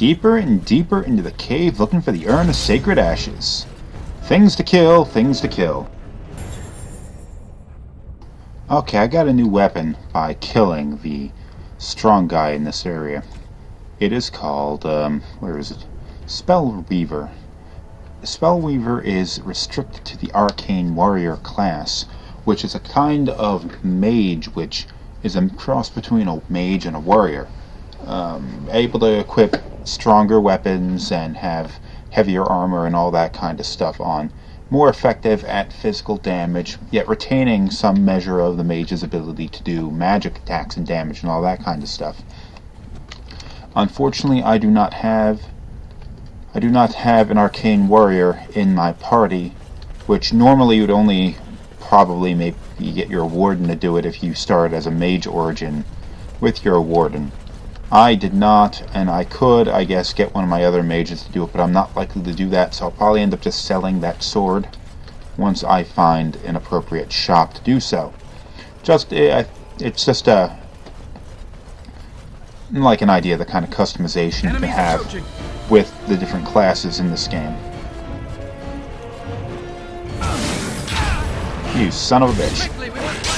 deeper and deeper into the cave looking for the urn of sacred ashes. Things to kill, things to kill. Okay, I got a new weapon by killing the strong guy in this area. It is called, um, where is it? Spellweaver. Spellweaver is restricted to the Arcane Warrior class, which is a kind of mage which is a cross between a mage and a warrior. Um, able to equip stronger weapons and have heavier armor and all that kind of stuff on. More effective at physical damage, yet retaining some measure of the mage's ability to do magic attacks and damage and all that kind of stuff. Unfortunately, I do not have I do not have an arcane warrior in my party, which normally you would only probably maybe get your warden to do it if you start as a mage origin with your warden. I did not, and I could, I guess, get one of my other mages to do it, but I'm not likely to do that, so I'll probably end up just selling that sword once I find an appropriate shop to do so. Just, eh, it's just a, like an idea of the kind of customization you can have with the different classes in this game. You son of a bitch.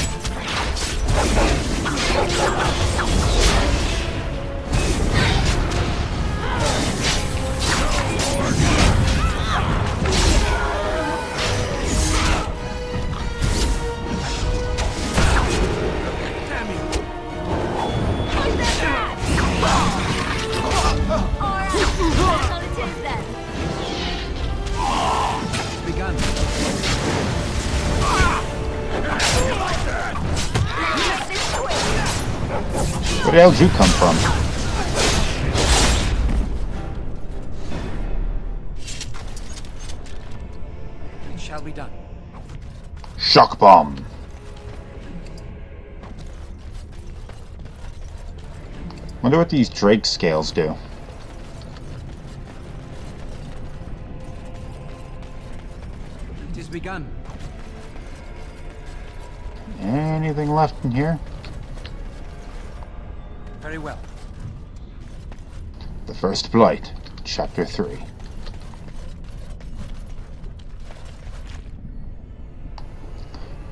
Where the hell did you come from? It shall be done. Shock bomb. Wonder what these Drake scales do. It is begun. Anything left in here? Very well. The First Blight, Chapter 3.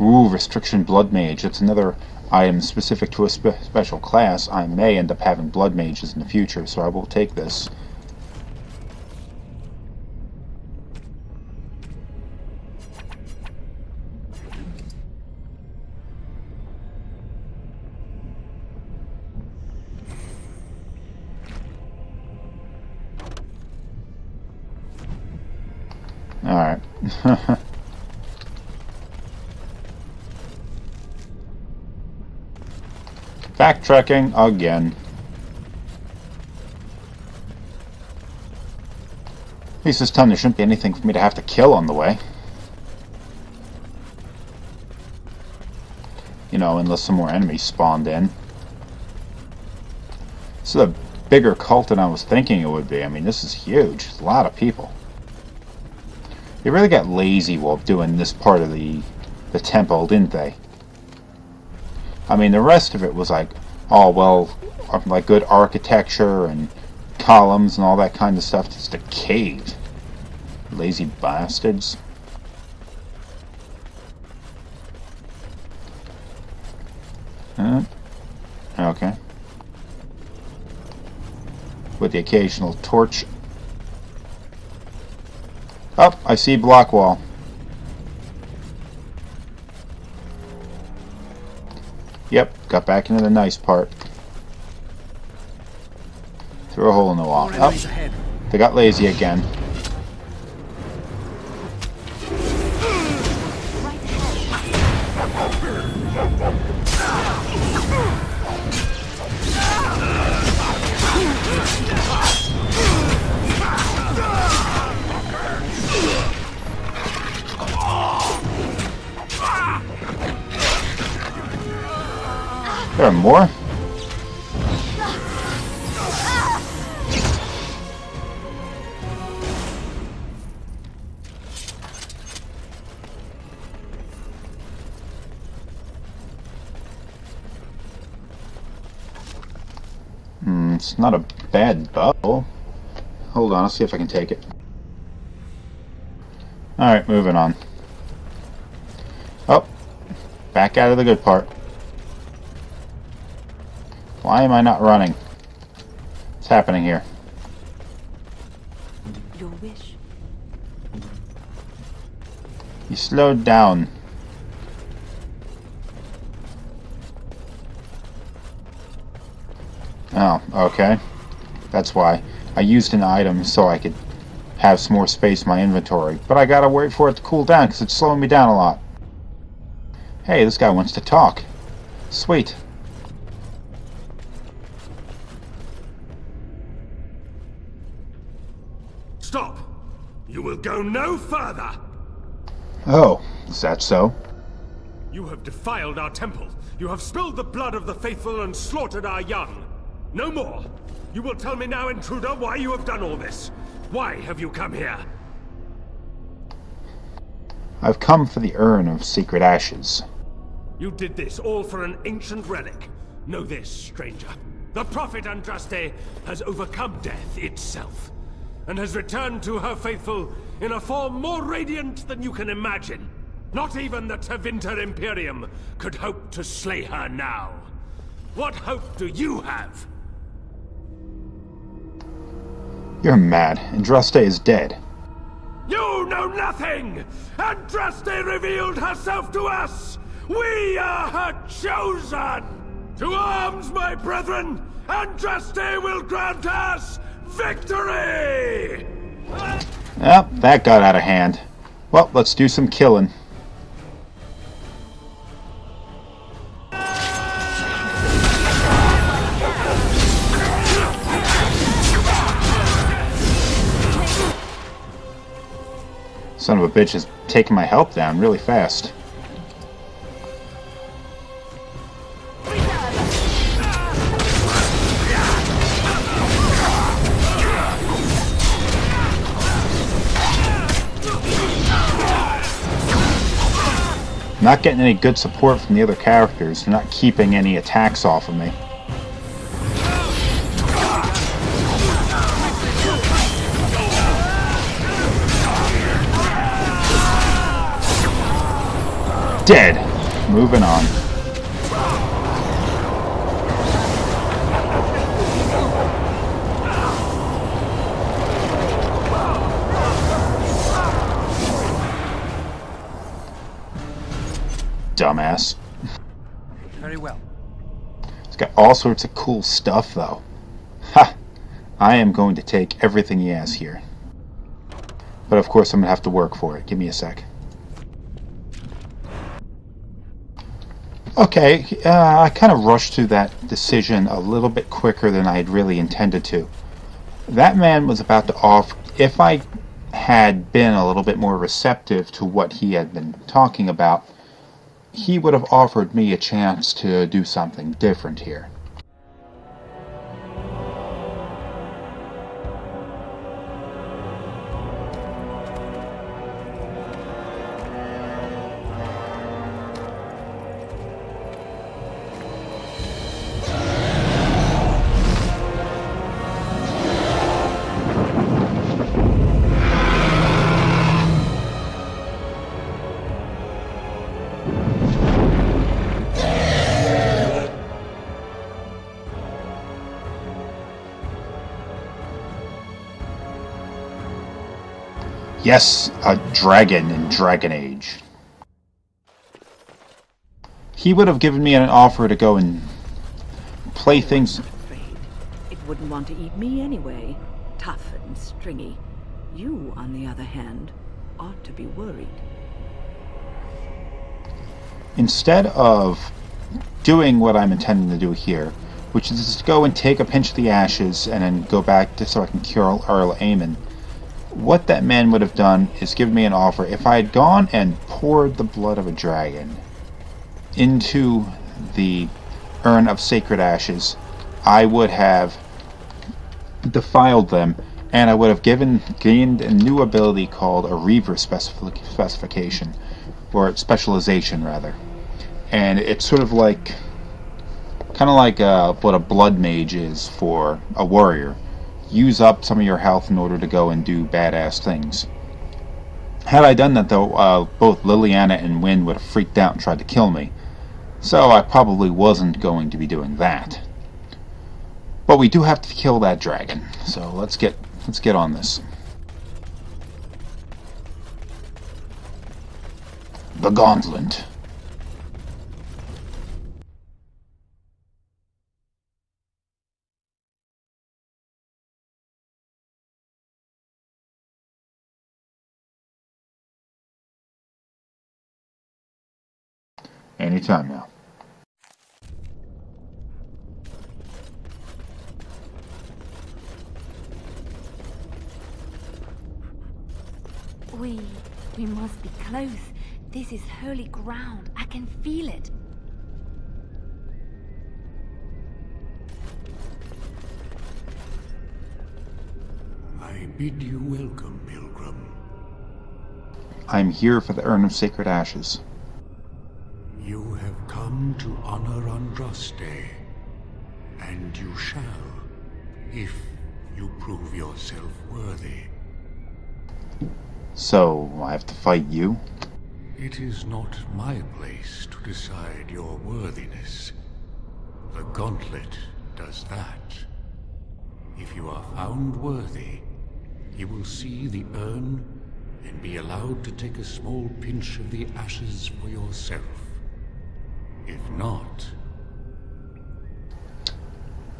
Ooh, Restriction Blood Mage. That's another item specific to a spe special class. I may end up having Blood Mages in the future, so I will take this. Alright. Backtracking again. At least this time there shouldn't be anything for me to have to kill on the way. You know, unless some more enemies spawned in. This is a bigger cult than I was thinking it would be. I mean, this is huge. It's a lot of people. They really got lazy while doing this part of the the temple, didn't they? I mean, the rest of it was like, oh well, like good architecture and columns and all that kind of stuff. Just a cave. Lazy bastards. Okay. With the occasional torch Oh, I see block wall. Yep, got back into the nice part. Through a hole in the wall. Oh, they got lazy again. There are more? Hmm, it's not a bad bow. Hold on, I'll see if I can take it. Alright, moving on. Oh, back out of the good part. Why am I not running? What's happening here? Your wish. You slowed down. Oh, okay. That's why. I used an item so I could have some more space in my inventory. But I gotta wait for it to cool down because it's slowing me down a lot. Hey, this guy wants to talk. Sweet. Stop! You will go no further! Oh, is that so? You have defiled our temple. You have spilled the blood of the faithful and slaughtered our young. No more! You will tell me now, intruder, why you have done all this. Why have you come here? I've come for the urn of sacred ashes. You did this all for an ancient relic. Know this, stranger. The Prophet Andraste has overcome death itself, and has returned to her faithful in a form more radiant than you can imagine. Not even the Tevinter Imperium could hope to slay her now. What hope do you have? You're mad. Andraste is dead. You know nothing! Andraste revealed herself to us! We are her chosen! To arms, my brethren! Andraste will grant us victory! Yep, that got out of hand. Well, let's do some killing. Son of a bitch is taking my health down really fast. Not getting any good support from the other characters. Not keeping any attacks off of me. Dead. Moving on. Dumbass. Very well. It's got all sorts of cool stuff, though. Ha! I am going to take everything he has here. But of course, I'm going to have to work for it. Give me a sec. Okay, uh, I kind of rushed through that decision a little bit quicker than I had really intended to. That man was about to offer, if I had been a little bit more receptive to what he had been talking about, he would have offered me a chance to do something different here. Yes, a dragon in Dragon Age. He would have given me an offer to go and play things. Afraid. It wouldn't want to eat me anyway. Tough and stringy. You, on the other hand, ought to be worried. Instead of doing what I'm intending to do here, which is to go and take a pinch of the ashes and then go back to so I can cure Arl Eamon, what that man would have done is given me an offer. If I had gone and poured the blood of a dragon into the urn of sacred ashes, I would have defiled them and I would have given gained a new ability called a Reaver specific, specification, or specialization rather. And it's sort of like, kind of like uh, what a blood mage is for a warrior. Use up some of your health in order to go and do badass things. Had I done that though, uh, both Leliana and Wynne would have freaked out and tried to kill me. So I probably wasn't going to be doing that. But we do have to kill that dragon. So let's get let's get on this. The Gauntlet. Anytime now. We... we must be close. This is holy ground. I can feel it. I bid you welcome, pilgrim. I'm here for the Urn of Sacred Ashes. You have come to honor Andraste, and you shall, if you prove yourself worthy. So, I have to fight you? It is not my place to decide your worthiness. The Gauntlet does that. If you are found worthy, you will see the urn and be allowed to take a small pinch of the ashes for yourself. If not,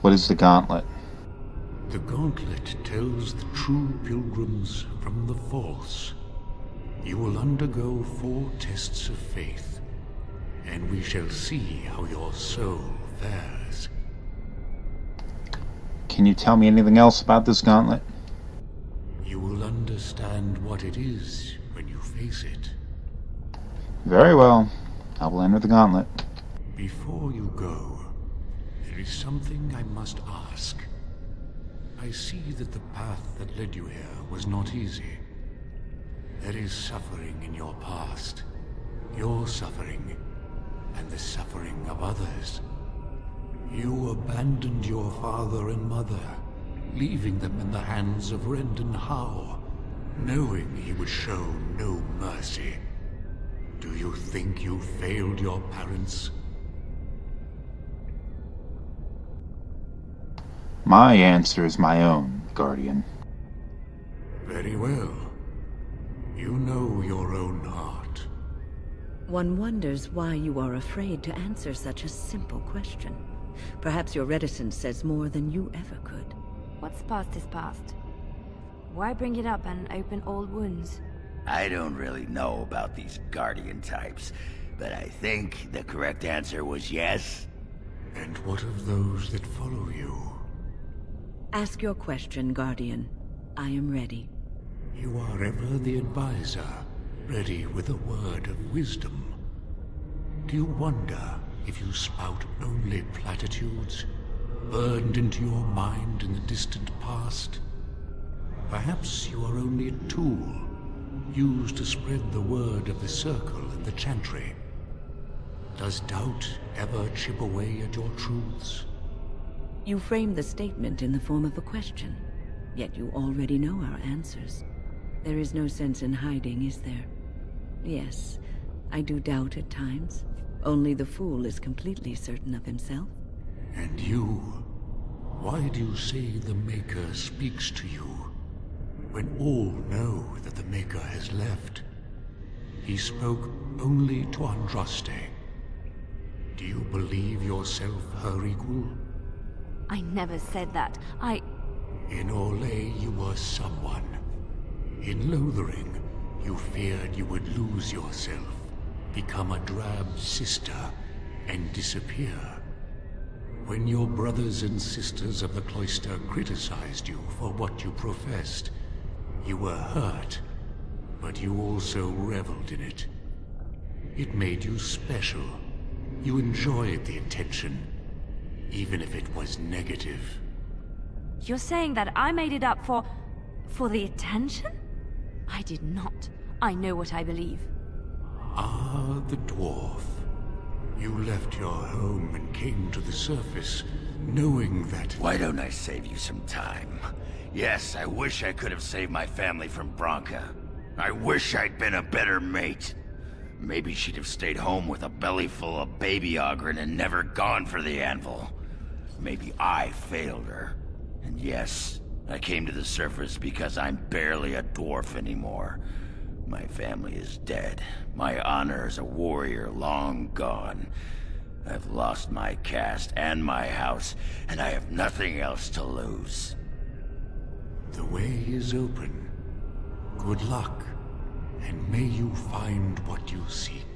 What is the Gauntlet? the Gauntlet tells the true pilgrims from the false. You will undergo four tests of faith, and we shall see how your soul fares. Can you tell me anything else about this Gauntlet? You will understand what it is when you face it. Very well. I will enter the Gauntlet. Before you go, there is something I must ask. I see that the path that led you here was not easy. There is suffering in your past. Your suffering, and the suffering of others. You abandoned your father and mother, leaving them in the hands of Rendon Howe, knowing he would show no mercy. Do you think you failed your parents? My answer is my own, Guardian. Very well. You know your own heart. One wonders why you are afraid to answer such a simple question. Perhaps your reticence says more than you ever could. What's past is past. Why bring it up and open old wounds? I don't really know about these Guardian types, but I think the correct answer was yes. And what of those that follow you? Ask your question, Guardian. I am ready. You are ever the advisor, ready with a word of wisdom. Do you wonder if you spout only platitudes, burned into your mind in the distant past? Perhaps you are only a tool, used to spread the word of the Circle and the Chantry. Does doubt ever chip away at your truths? You frame the statement in the form of a question, yet you already know our answers. There is no sense in hiding, is there? Yes, I do doubt at times. Only the fool is completely certain of himself. And you? Why do you say the Maker speaks to you, when all know that the Maker has left? He spoke only to Andraste. Do you believe yourself her equal? I never said that. I... In Orlais you were someone. In Lothering, you feared you would lose yourself, become a drab sister, and disappear. When your brothers and sisters of the cloister criticized you for what you professed, you were hurt, but you also reveled in it. It made you special. You enjoyed the attention, even if it was negative. You're saying that I made it up for... for the attention? I did not. I know what I believe. Ah, the dwarf. You left your home and came to the surface knowing that... Why don't I save you some time? Yes, I wish I could have saved my family from Branka. I wish I'd been a better mate. Maybe she'd have stayed home with a belly full of baby Oghren and never gone for the anvil. Maybe I failed her. And yes, I came to the surface because I'm barely a dwarf anymore. My family is dead. My honor as a warrior long gone. I've lost my caste and my house, and I have nothing else to lose. The way is open. Good luck, and may you find what you seek.